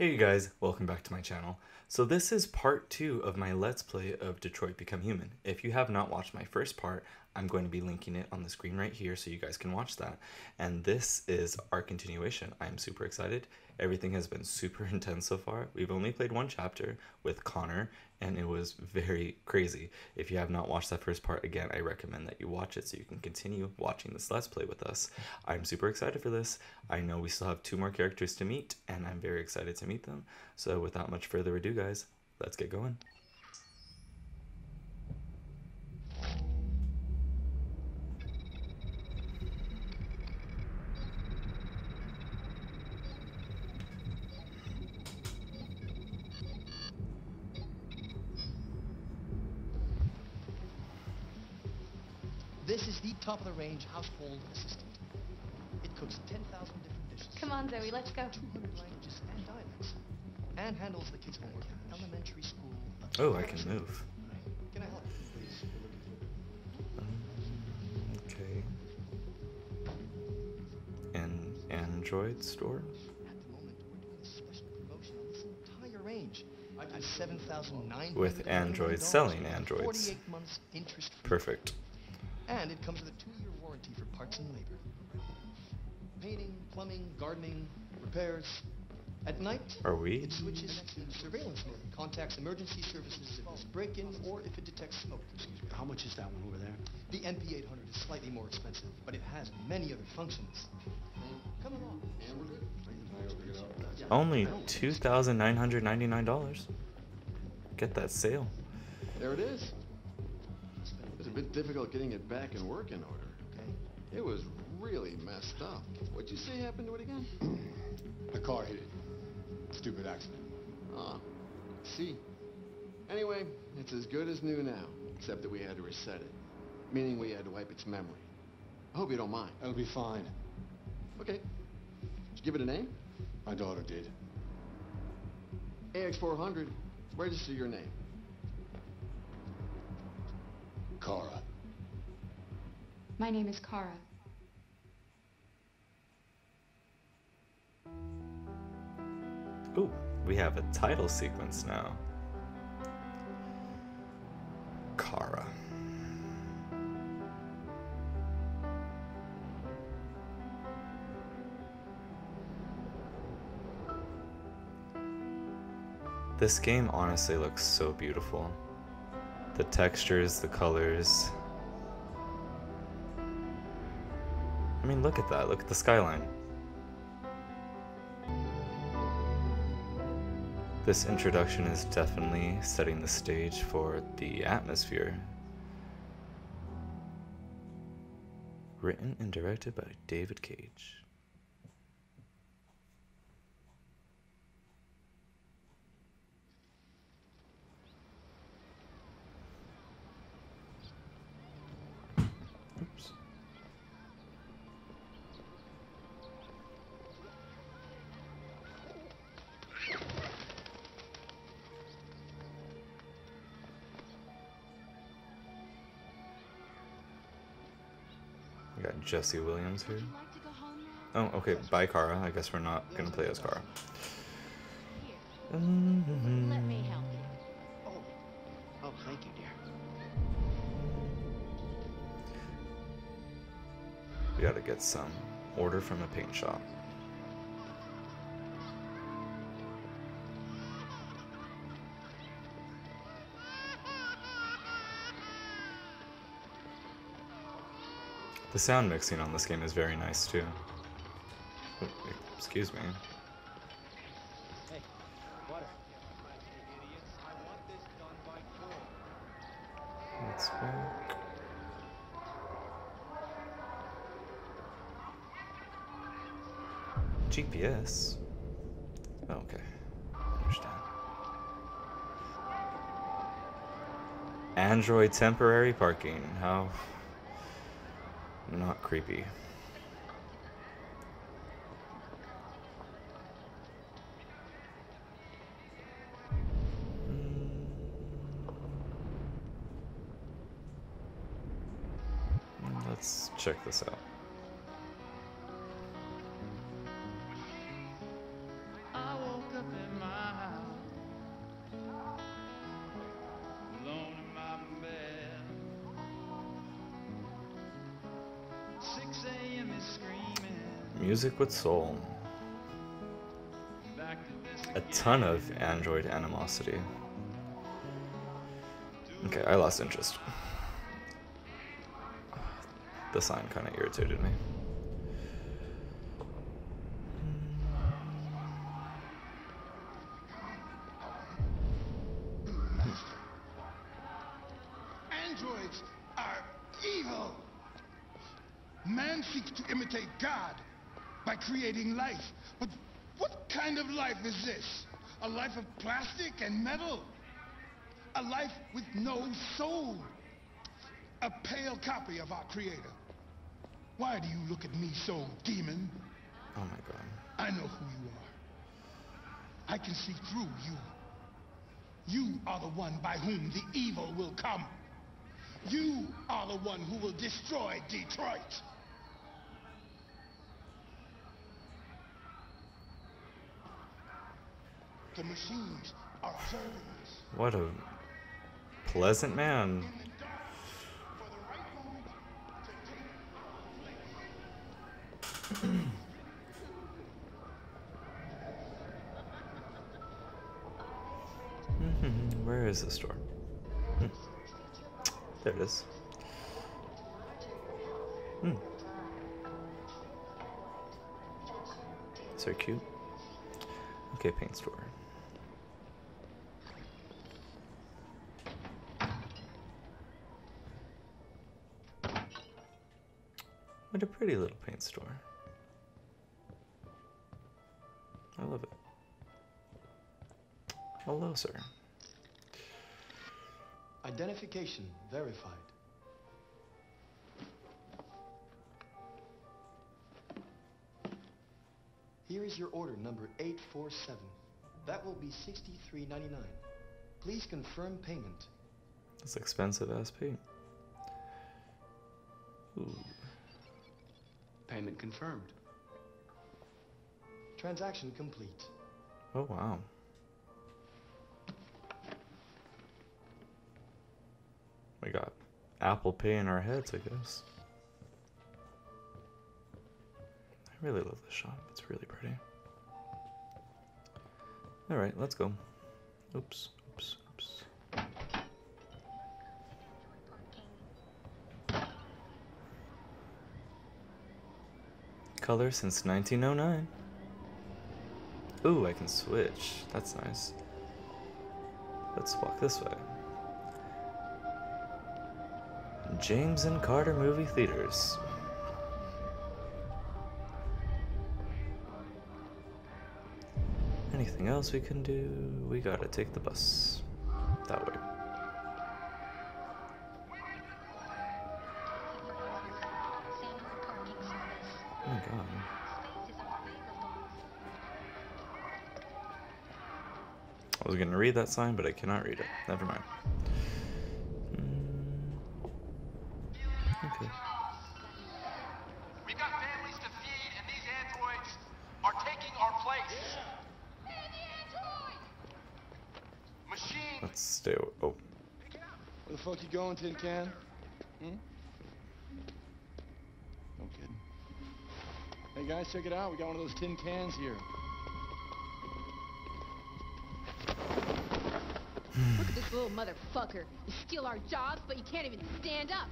Hey you guys, welcome back to my channel. So this is part two of my Let's Play of Detroit Become Human. If you have not watched my first part, I'm going to be linking it on the screen right here so you guys can watch that. And this is our continuation. I'm super excited. Everything has been super intense so far. We've only played one chapter with Connor and it was very crazy. If you have not watched that first part, again, I recommend that you watch it so you can continue watching this Let's Play with us. I'm super excited for this. I know we still have two more characters to meet and I'm very excited to meet them. So without much further ado, guys, let's get going. This is the top of the range household assistant. It cooks 10,000 different dishes. Come on, Zoe, let's go. 200 languages and dialects. And handles the kids' homework in elementary school. Oh, I can move. Can I help you, please? Okay. An Android store? At the moment, we're doing a special promotion on this entire range. I do 7,900 With Androids selling Androids. 48 months interest free. Perfect. And it comes with a two-year warranty for parts and labor. Painting, plumbing, gardening, repairs. At night, Are we? it switches to surveillance mode. Contacts emergency services if there's a break-in or if it detects smoke. Excuse me. How much is that one over there? The MP800 is slightly more expensive, but it has many other functions. Come along. Only $2,999. Get that sale. There it is. It's a bit difficult getting it back in working order. Okay. It was really messed up. What'd you say happened to it again? A car hit it. Stupid accident. Ah, see. Anyway, it's as good as new now, except that we had to reset it. Meaning we had to wipe its memory. I hope you don't mind. It'll be fine. Okay. Did you give it a name? My daughter did. AX400. Register your name. Kara. My name is Kara. Ooh, we have a title sequence now. Kara. This game honestly looks so beautiful. The textures, the colors. I mean, look at that. Look at the skyline. This introduction is definitely setting the stage for the atmosphere. Written and directed by David Cage. We got Jesse Williams here. Oh, okay. Bye, Kara. I guess we're not gonna play as Kara. Let me help you. Oh. Oh, thank you, dear. We gotta get some order from a paint shop. The sound mixing on this game is very nice too. Excuse me. Let's. GPS. Oh, okay. Understand. Android temporary parking. How not creepy. Mm, Let's check this out. Music with soul. A ton of android animosity. Okay, I lost interest. The sign kind of irritated me. Androids are evil. Man seeks to imitate God by creating life. But what kind of life is this? A life of plastic and metal? A life with no soul? A pale copy of our Creator. Why do you look at me so, demon? Oh my god. I know who you are. I can see through you. You are the one by whom the evil will come. You are the one who will destroy Detroit. The machines are observing us. What a pleasant man. In the dark, for the right moment to take Where is the store? Hmm. There it is. Hmm. So cute. Okay, paint store. What a pretty little paint store. I love it. Hello, sir. Identification verified. Here is your order number 847. That will be $63.99. Please confirm payment. That's expensive ass paint. Ooh. Payment confirmed. Transaction complete. Oh wow. We got Apple Pay in our heads, I guess. I really love this shop. It's really pretty. Alright, let's go. Oops, oops, Color since 1909. Ooh, I can switch. That's nice. Let's walk this way. James and Carter Movie Theaters. Anything else we can do? We gotta take the bus. That way. God. I was gonna read that sign, but I cannot read it. Never mind. Mm. Okay. We've got families to feed, and these androids are taking our place. Machine. Let's stay. Oh, Where the fuck you going, Tin Can? Hmm? Hey guys, check it out. We got one of those tin cans here. Look at this little motherfucker. You steal our jobs, but you can't even stand up.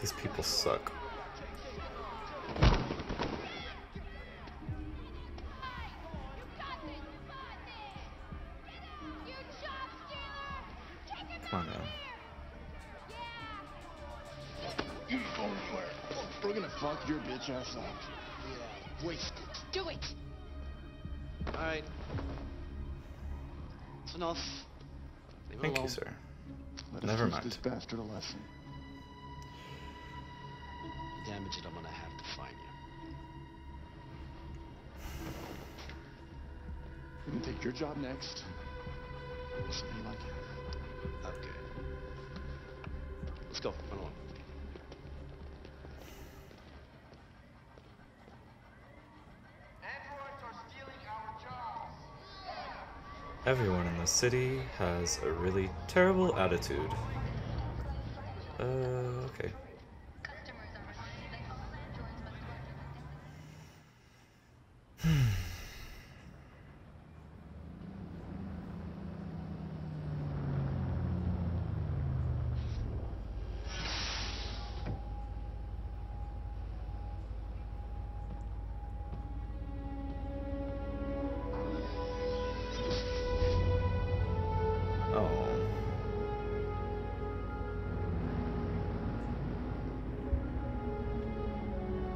these people suck. Fuck your bitch ass up. Yeah, waste it. Do it! All right. It's enough. Leave Thank alone. you, sir. Let us Never teach mind. this bastard a lesson. Damage it, I'm gonna have to find you. We're gonna take your job next. We'll see you like it. Okay. Let's go. Run along. Everyone in the city has a really terrible attitude. Uh, okay.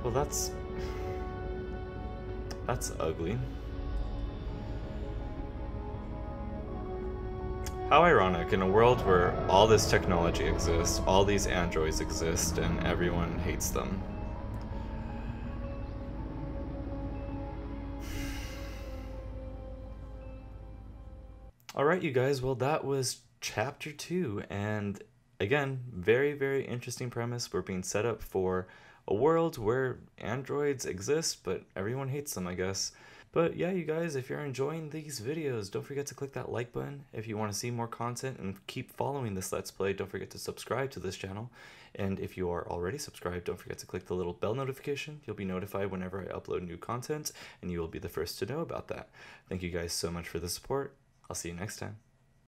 Well, that's that's ugly. How ironic in a world where all this technology exists, all these androids exist, and everyone hates them. Alright, you guys, well, that was chapter two, and again, very, very interesting premise. We're being set up for a world where androids exist, but everyone hates them, I guess. But yeah, you guys, if you're enjoying these videos, don't forget to click that like button. If you want to see more content and keep following this Let's Play, don't forget to subscribe to this channel. And if you are already subscribed, don't forget to click the little bell notification. You'll be notified whenever I upload new content, and you will be the first to know about that. Thank you guys so much for the support. I'll see you next time.